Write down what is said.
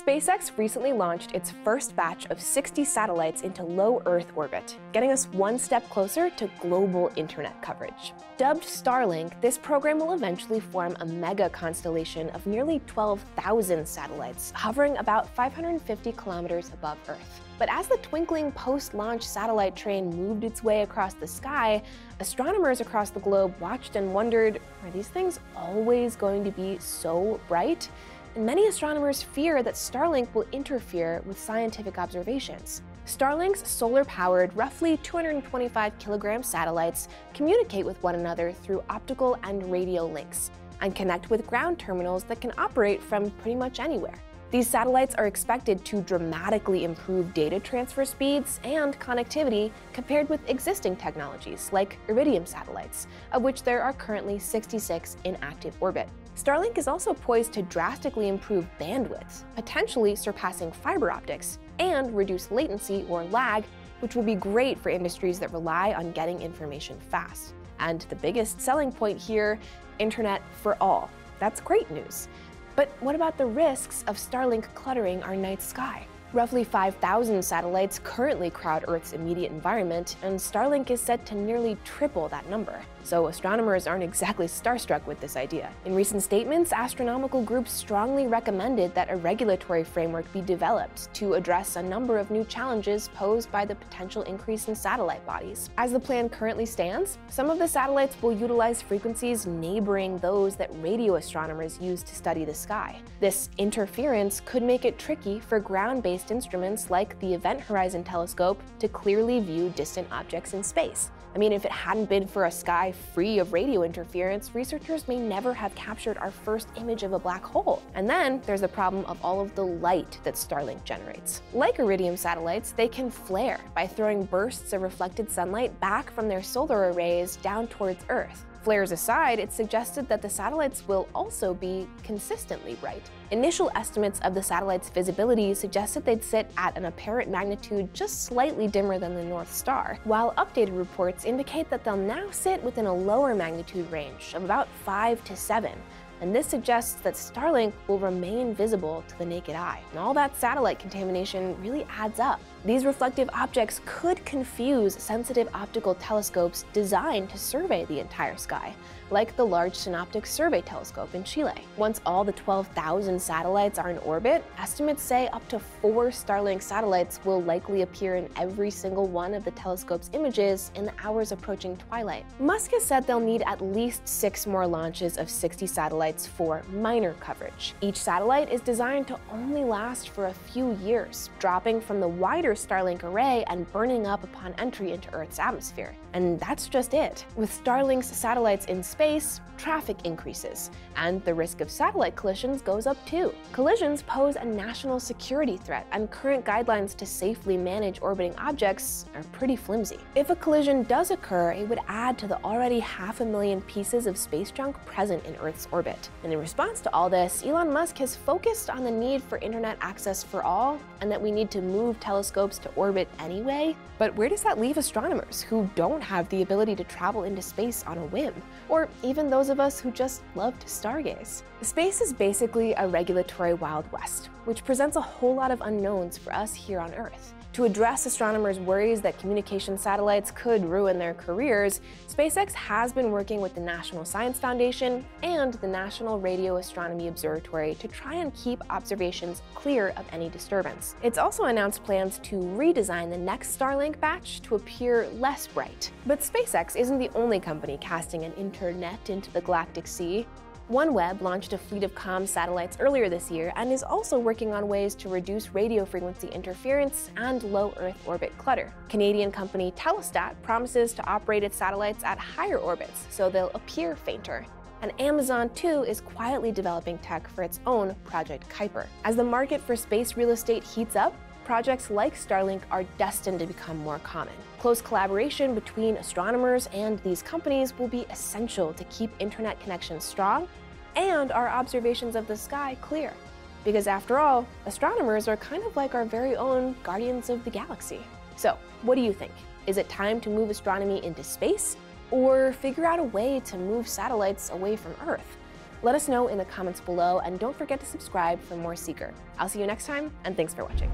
SpaceX recently launched its first batch of 60 satellites into low Earth orbit, getting us one step closer to global internet coverage. Dubbed Starlink, this program will eventually form a mega constellation of nearly 12,000 satellites, hovering about 550 kilometers above Earth. But as the twinkling post-launch satellite train moved its way across the sky, astronomers across the globe watched and wondered, are these things always going to be so bright? And many astronomers fear that Starlink will interfere with scientific observations. Starlink's solar-powered, roughly 225 kilogram satellites communicate with one another through optical and radio links, and connect with ground terminals that can operate from pretty much anywhere. These satellites are expected to dramatically improve data transfer speeds and connectivity compared with existing technologies like Iridium satellites, of which there are currently 66 in active orbit. Starlink is also poised to drastically improve bandwidth, potentially surpassing fiber optics, and reduce latency or lag, which will be great for industries that rely on getting information fast. And the biggest selling point here, internet for all. That's great news. But what about the risks of Starlink cluttering our night sky? Roughly 5,000 satellites currently crowd Earth's immediate environment, and Starlink is set to nearly triple that number. So astronomers aren't exactly starstruck with this idea. In recent statements, astronomical groups strongly recommended that a regulatory framework be developed to address a number of new challenges posed by the potential increase in satellite bodies. As the plan currently stands, some of the satellites will utilize frequencies neighboring those that radio astronomers use to study the sky. This interference could make it tricky for ground-based instruments like the Event Horizon Telescope to clearly view distant objects in space. I mean, if it hadn't been for a sky free of radio interference, researchers may never have captured our first image of a black hole. And then there's the problem of all of the light that Starlink generates. Like Iridium satellites, they can flare by throwing bursts of reflected sunlight back from their solar arrays down towards Earth. Flares aside, it's suggested that the satellites will also be consistently bright. Initial estimates of the satellite's visibility suggested they'd sit at an apparent magnitude just slightly dimmer than the North Star, while updated reports indicate that they'll now sit within a lower magnitude range of about 5 to 7, and this suggests that Starlink will remain visible to the naked eye. And all that satellite contamination really adds up. These reflective objects could confuse sensitive optical telescopes designed to survey the entire sky, like the Large Synoptic Survey Telescope in Chile. Once all the 12,000 satellites are in orbit, estimates say up to four Starlink satellites will likely appear in every single one of the telescope's images in the hours approaching twilight. Musk has said they'll need at least six more launches of 60 satellites for minor coverage. Each satellite is designed to only last for a few years, dropping from the wider Starlink array and burning up upon entry into Earth's atmosphere. And that's just it. With Starlink's satellites in space, traffic increases, and the risk of satellite collisions goes up too. Collisions pose a national security threat, and current guidelines to safely manage orbiting objects are pretty flimsy. If a collision does occur, it would add to the already half a million pieces of space junk present in Earth's orbit. And in response to all this, Elon Musk has focused on the need for internet access for all, and that we need to move telescopes to orbit anyway. But where does that leave astronomers who don't have the ability to travel into space on a whim? Or even those of us who just love to stargaze. Space is basically a regulatory Wild West, which presents a whole lot of unknowns for us here on Earth. To address astronomers' worries that communication satellites could ruin their careers, SpaceX has been working with the National Science Foundation and the National Radio Astronomy Observatory to try and keep observations clear of any disturbance. It's also announced plans to redesign the next Starlink batch to appear less bright. But SpaceX isn't the only company casting an internet into the galactic sea. OneWeb launched a fleet of comm satellites earlier this year and is also working on ways to reduce radio frequency interference and low Earth orbit clutter. Canadian company Telesat promises to operate its satellites at higher orbits so they'll appear fainter and Amazon too is quietly developing tech for its own Project Kuiper. As the market for space real estate heats up, projects like Starlink are destined to become more common. Close collaboration between astronomers and these companies will be essential to keep internet connections strong and our observations of the sky clear. Because after all, astronomers are kind of like our very own guardians of the galaxy. So, what do you think? Is it time to move astronomy into space? Or figure out a way to move satellites away from Earth? Let us know in the comments below, and don't forget to subscribe for more Seeker. I'll see you next time, and thanks for watching.